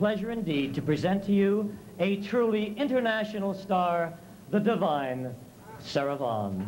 pleasure indeed to present to you a truly international star, the divine Sarah Vaughan.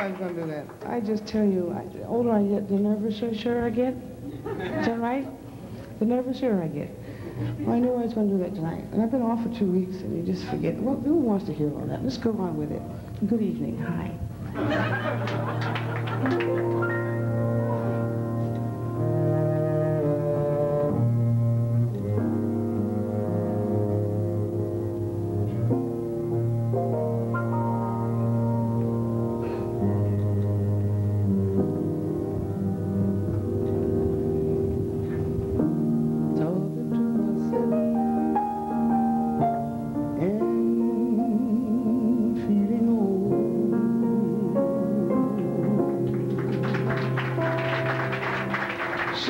I was going to do that. I just tell you, I, the older I get, the nervouser sure I get. Is that right? The nervouser I get. Well, I knew I was going to do that tonight. And I've been off for two weeks, and you just forget. Well, who wants to hear all that? Let's go on with it. Good evening. Hi.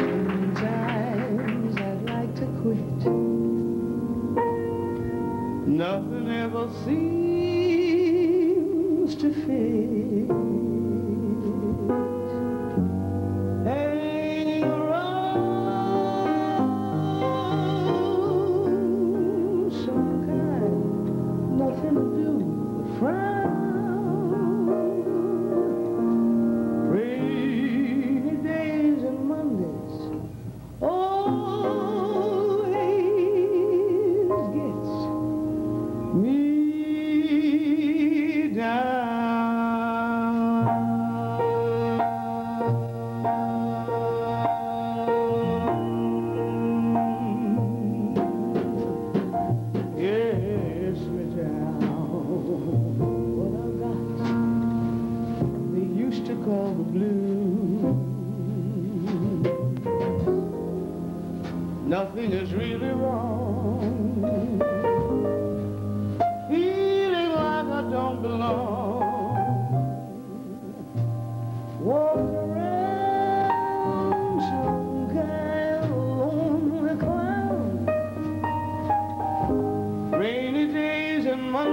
Sometimes I'd like to quit. Nothing ever seems to fit.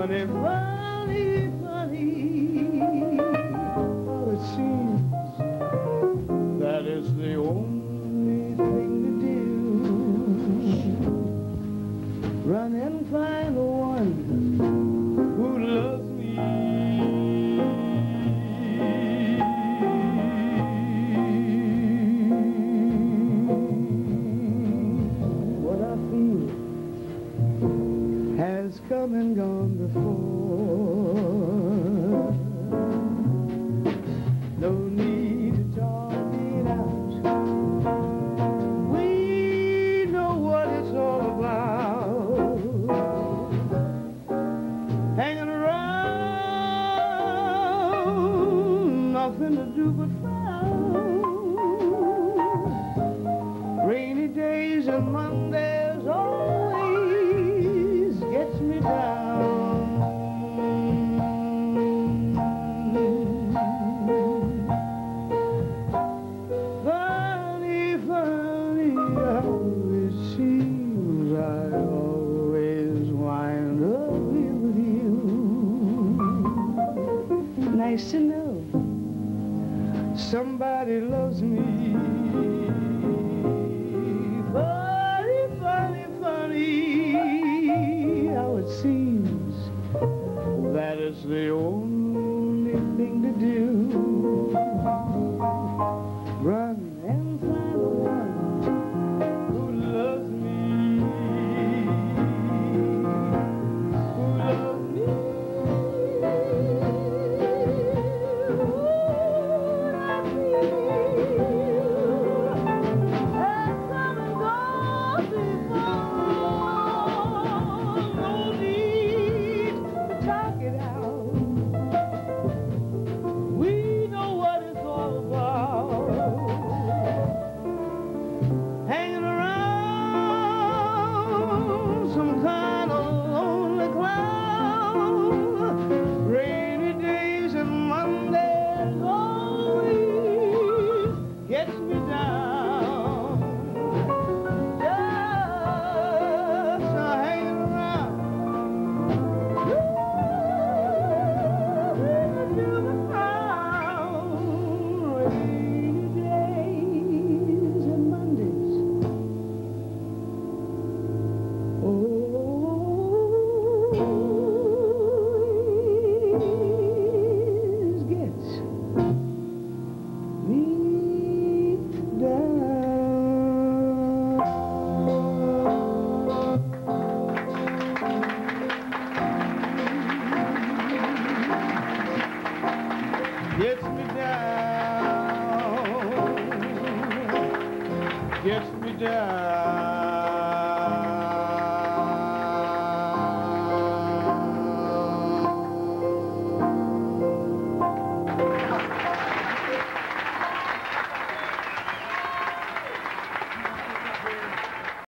Funny, and gone before. No need to talk it out. We know what it's all about. Hanging around, nothing to do but frown. Rainy days and Mondays always Nice to know somebody loves me. Vida